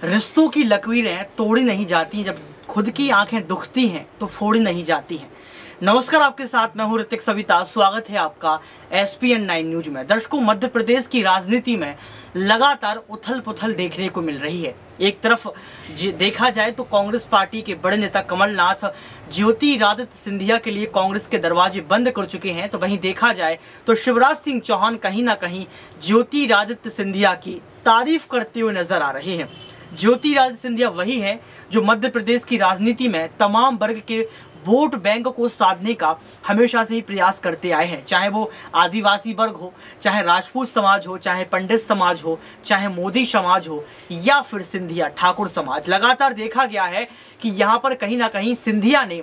लकीरें तोड़ी नहीं जाती, जब खुद की आँखें दुखती हैं तो फोड़ी नहीं जाती हैं। नमस्कार आपके साथ, मैं हूँ ऋतिक सविता, स्वागत है आपका S P N nine news में। दर्शकों, मध्य प्रदेश की राजनीति में लगातार उथल पुथल देखने को मिल रही है। एक तरफ़ देखा जाए तो कांग्रेस पार्टी के बड़े नेता कमलनाथ ज्योतिरादित्य सिंधिया के लिए कांग्रेस के दरवाजे बंद कर चुके हैं तो वहीं देखा जाए तो शिवराज सिंह चौहान कहीं ना कहीं ज्योतिरादित्य सिंधिया की तारीफ़ करते हुए नज़र आ रहे हैं। ज्योतिरादित्य सिंधिया वही है जो मध्य प्रदेश की राजनीति में तमाम वर्ग के वोट बैंक को साधने का हमेशा से ही प्रयास करते आए हैं। चाहे वो आदिवासी वर्ग हो, चाहे राजपूत समाज हो, चाहे पंडित समाज हो, चाहे मोदी समाज हो, या फिर सिंधिया ठाकुर समाज। लगातार देखा गया है कि यहाँ पर कहीं ना कहीं सिंधिया ने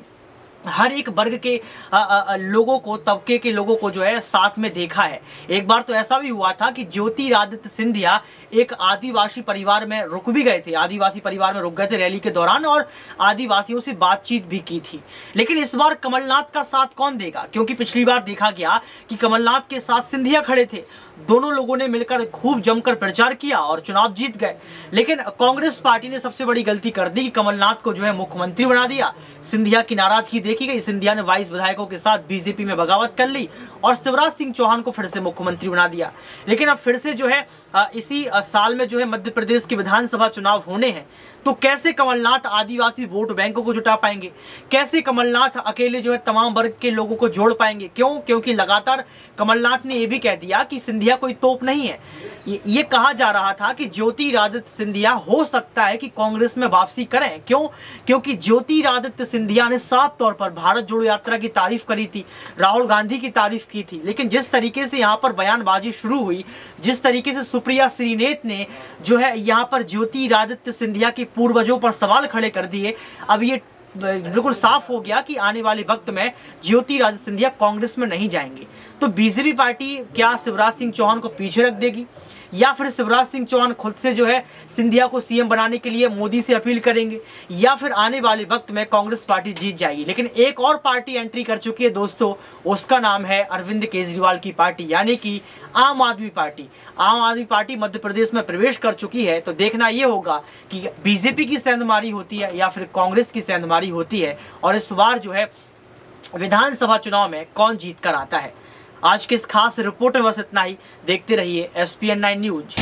हर एक वर्ग के आ, आ, लोगों को तबके के लोगों को जो है साथ में देखा है। एक बार तो ऐसा भी हुआ था कि ज्योतिरादित्य सिंधिया एक आदिवासी परिवार में रुक भी गए थे। आदिवासी परिवार में रुक गए थे रैली के दौरान और आदिवासियों से बातचीत भी की थी। लेकिन इस बार कमलनाथ का साथ कौन देगा? क्योंकि पिछली बार देखा गया कि कमलनाथ के साथ सिंधिया खड़े थे। दोनों लोगों ने मिलकर खूब जमकर प्रचार किया और चुनाव जीत गए। लेकिन कांग्रेस पार्टी ने सबसे बड़ी गलती कर दी कि कमलनाथ को जो है मुख्यमंत्री बना दिया। सिंधिया की नाराज़गी गई सिंधिया ने बाईस विधायकों के साथ बीजेपी में बगावत कर ली और शिवराज सिंह चौहान को फिर से मुख्यमंत्री बना दिया। लेकिन अब फिर से जो है इसी साल में जो है मध्य प्रदेश के विधानसभा चुनाव होने हैं। तो कैसे कमलनाथ आदिवासी वोट बैंकों को जुटा पाएँगे? कैसे कमलनाथ अकेले जो है तमाम वर्ग के लोगों को जोड़ पाएँगे? क्यों? क्योंकि लगातार कमलनाथ ने यह भी कह दिया कि सिंधिया कोई तोप नहीं है। ये कहा जा रहा था कि ज्योतिरादित्य सिंधिया हो सकता है कि कांग्रेस में वापसी करें। क्यों? क्योंकि ज्योतिरादित्य सिंधिया ने साफ़ तौर पर भारत जोड़ो यात्रा की तारीफ़ करी थी, राहुल गांधी की तारीफ़ की थी। लेकिन जिस तरीके से यहाँ पर बयानबाजी शुरू हुई, जिस तरीके से सुप्रिया श्रीनेत ने जो है यहाँ पर ज्योतिरादित्य सिंधिया के पूर्वजों पर सवाल खड़े कर दिए, अब ये बिल्कुल साफ़ हो गया कि आने वाले वक्त में ज्योतिरादित्य सिंधिया कांग्रेस में नहीं जाएँगे। तो बीजेपी पार्टी क्या शिवराज सिंह चौहान को पीछे रख देगी? या फिर शिवराज सिंह चौहान खुद से जो है सिंधिया को सीएम बनाने के लिए मोदी से अपील करेंगे, या फिर आने वाले वक्त में कांग्रेस पार्टी जीत जाएगी। लेकिन एक और पार्टी एंट्री कर चुकी है दोस्तों, उसका नाम है अरविंद केजरीवाल की पार्टी, यानी कि आम आदमी पार्टी। आम आदमी पार्टी मध्य प्रदेश में प्रवेश कर चुकी है तो देखना यह होगा कि बीजेपी की सेंधमारी होती है या फिर कांग्रेस की सेंधमारी होती है, और इस बार जो है विधानसभा चुनाव में कौन जीत कर आता है। आज के इस खास रिपोर्ट में बस इतना ही, देखते रहिए S P N nine news